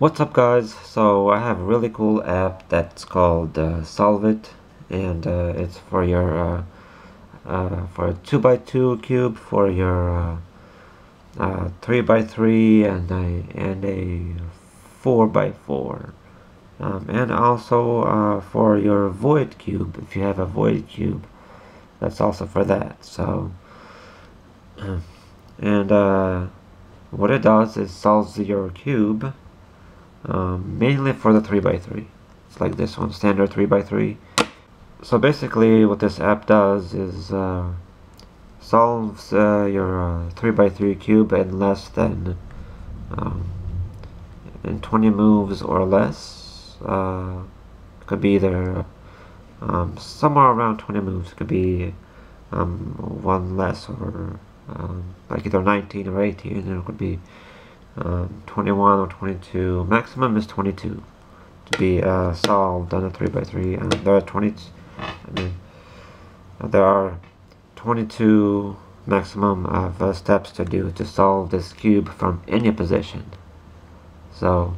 What's up guys? So I have a really cool app that's called uh, Solvit and uh, it's for your uh, uh for a 2x2 cube for your 3x3 uh, uh, and a, and a 4x4 um, and also for your void cube if you have a void cube that's also for that so and what it does is solves your cube um, mainly for the 3x3 it's like this one standard 3x3 so basically what this app does is uh, solves uh, your 3x3 uh, cube in less than um, in 20 moves or less uh, could be either um, somewhere around 20 moves could be um, one less or um, like either 19 or 18 and it could be um, 21 or 22 maximum is 22 to be uh, solved on a 3x3 and there are 20 I mean there are 22 maximum of uh, steps to do to solve this cube from any position. So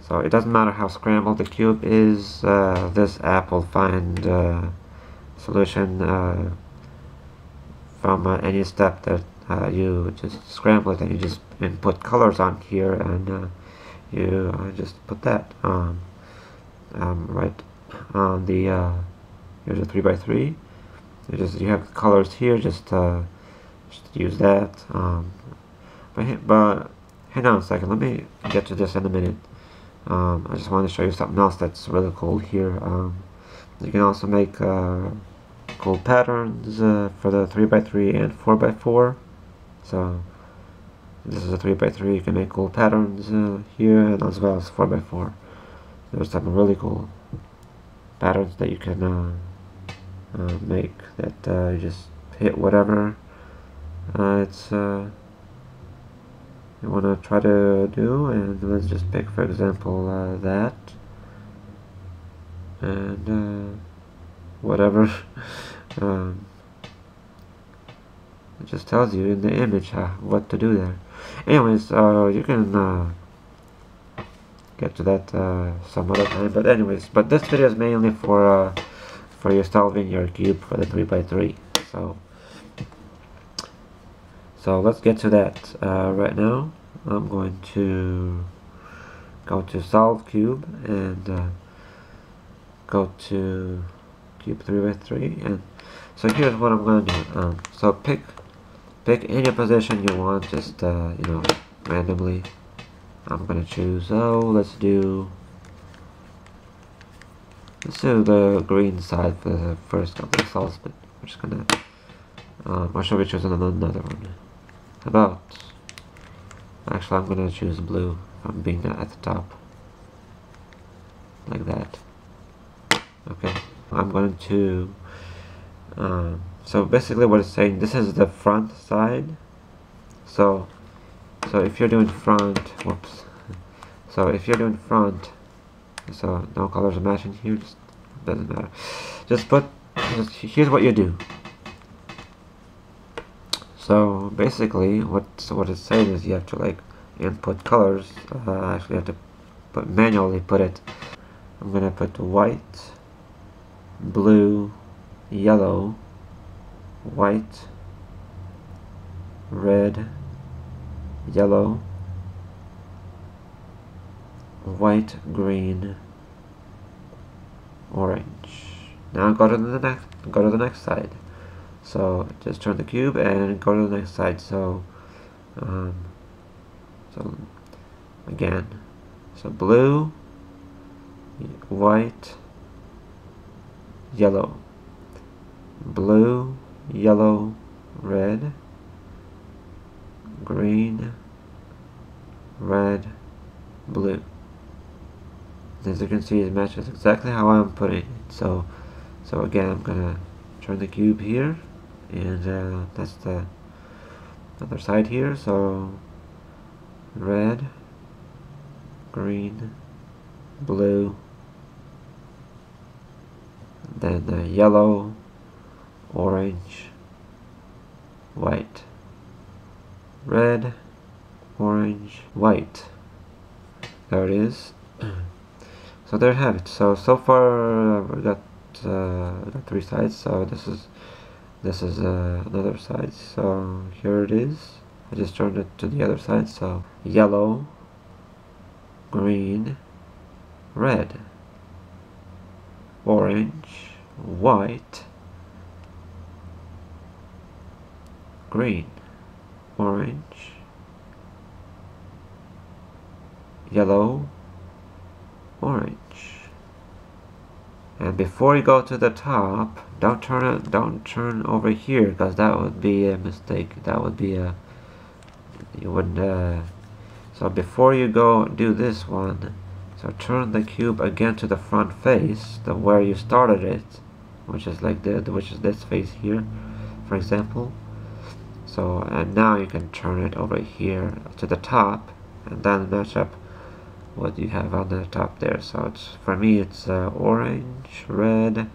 so it doesn't matter how scrambled the cube is uh, this app will find uh, solution uh, from uh, any step that uh, you just scramble it and you just input colors on here and uh, you uh, just put that um, um, right on the uh, here's a 3x3 you just you have colors here just, uh, just use that um, but, but hang on a second let me get to this in a minute. Um, I just want to show you something else that's really cool here um, you can also make uh, cool patterns for the 3x3 and 4x4 so this is a 3x3 you can make cool patterns uh, here and as well as 4x4 there's some really cool patterns that you can uh, uh, make that uh, you just hit whatever. Uh, it's uh, you want to try to do and let's just pick for example that. And whatever. Um, just tells you in the image uh, what to do there. Anyways, uh, you can uh, get to that uh, some other time. But anyways, but this video is mainly for uh, for you solving your cube for the 3x3. So, so let's get to that uh, right now. I'm going to go to solve cube and go to cube 3x3 and so here's what I'm going to do. Um, so pick pick any position you want just uh, you know randomly. I'm gonna choose oh let's do let's do the green side for the first couple of but we're just gonna um, or should we choose another one? How about actually I'm gonna choose blue I'm being at the top. Like that. Okay I'm going to um, so basically what it's saying this is the front side. So so if you're doing front whoops. So if you're doing front so no colors are matching here just doesn't matter. Just put just, here's what you do. So basically what what it's saying is you have to like input colors uh, actually have to put manually put it. I'm gonna put white blue yellow white, red, yellow, white, green, orange. Now go to the next go to the next side. So just turn the cube and go to the next side. So um, so again, so blue, white, yellow, blue, yellow, red, green, red, blue. As you can see, it matches exactly how I'm putting it. So, so again, I'm gonna turn the cube here, and uh, that's the other side here. So, red, green, blue, then the yellow, orange, white, red, orange, white. there it is. So there you have it. So so far uh, we got, uh, got three sides. So this is this is uh, another side. So here it is. I just turned it to the other side. So yellow green red orange white green orange yellow orange. And before you go to the top don't turn it don't turn over here because that would be a mistake that would be a you would uh, so before you go do this one so turn the cube again to the front face the where you started it which is like the which is this face here for example so and now you can turn it over here to the top and then match up what you have on the top there. So it's for me it's uh, orange red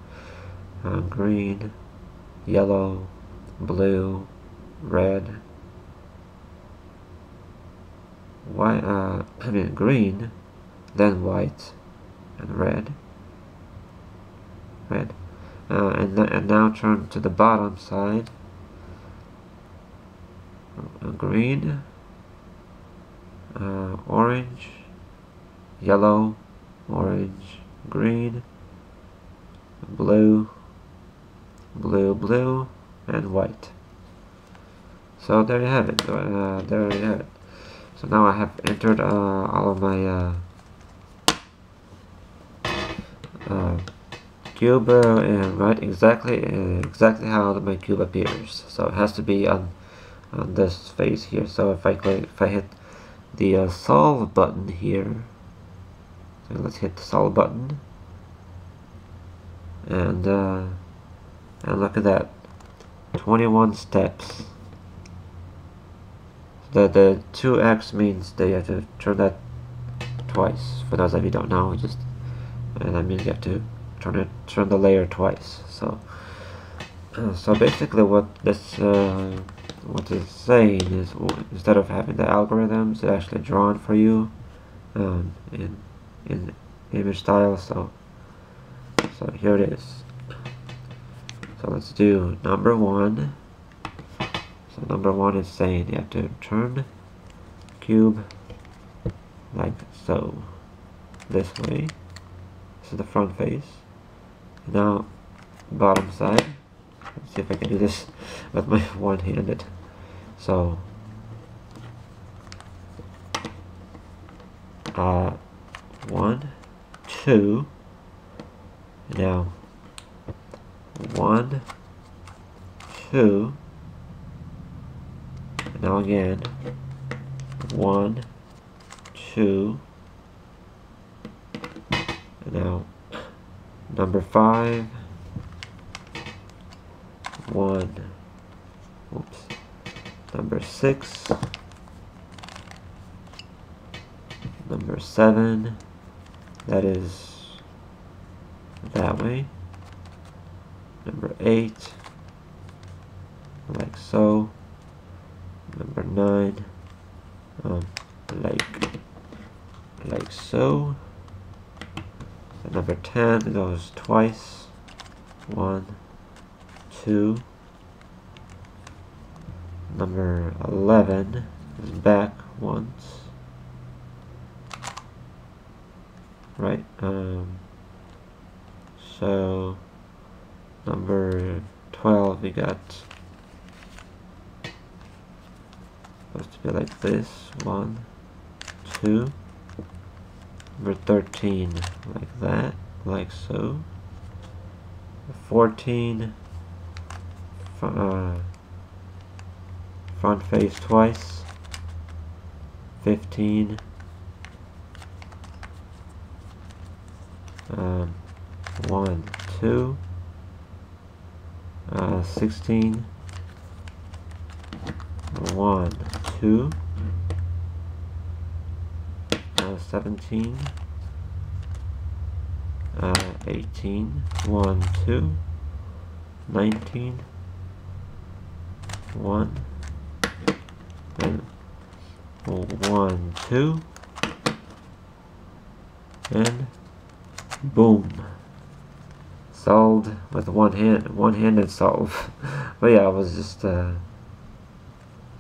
uh, green yellow blue red white uh, I mean green then white and red. Red. Uh, and, and now turn to the bottom side green uh, orange yellow, orange, green, blue, blue, blue, and white. So there you have it. Uh, there you have it. So now I have entered uh, all of my uh, uh cube uh, and right exactly exactly how my cube appears. So it has to be on on this face here. So if I click, if I hit the solve button here so let's hit the solve button. And, uh, and look at that. 21 steps. The, the 2x means that you have to turn that twice. For those of you don't know, just, and that means you have to turn it, turn the layer twice. So, uh, so basically what this, uh, what it's saying is instead of having the algorithms actually drawn for you um, in in image style so so here it is. So let's do number one. So number one is saying you have to turn cube like so this way. This is the front face. Now bottom side let's see if I can do this with my one-handed. So uh, one, two, now one, two, now again, one, two, now number five, one, oops, number six, number seven, that is that way. Number 8 like so. Number 9 um, like like so. And number 10 goes twice. One two. Number 11 is back once. Right um, so number 12 we got supposed to be like this one two. Number 13 like that like so. 14 uh, front face twice. 15 um, 1, 2, uh, 16, 1, 2, uh, 17, uh, 18, 1, 2, 19, 1, and 1, 2, and boom. Solved with one hand one-handed solve. But yeah I was just uh,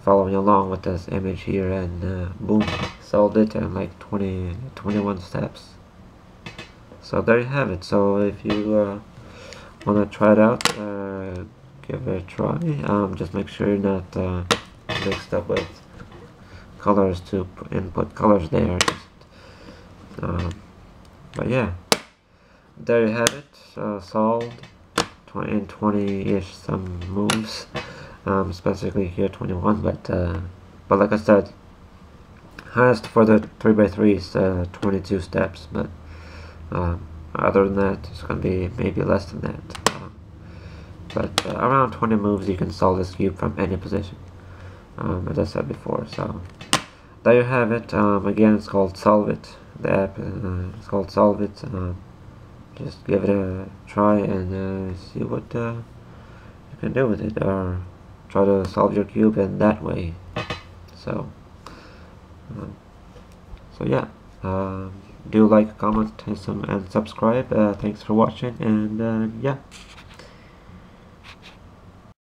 following along with this image here and uh, boom. Solved it in like 20 21 steps. So there you have it. So if you uh, want to try it out uh, give it a try. Um, just make sure you're not uh, mixed up with colors to input colors there. Um, but yeah. There you have it. Uh, solved 20 and 20-ish some moves. Um, specifically here 21 but uh, but like I said highest for the 3x3 is uh, 22 steps but um, other than that it's gonna be maybe less than that but uh, around 20 moves you can solve this cube from any position. Um, as I said before so. There you have it. Um, again it's called solve it. The app uh, it's called solve it. Um, just give it a try and uh, see what uh, you can do with it or try to solve your cube in that way. So um, so yeah. Um, do like comment and, some, and subscribe. Uh, thanks for watching and yeah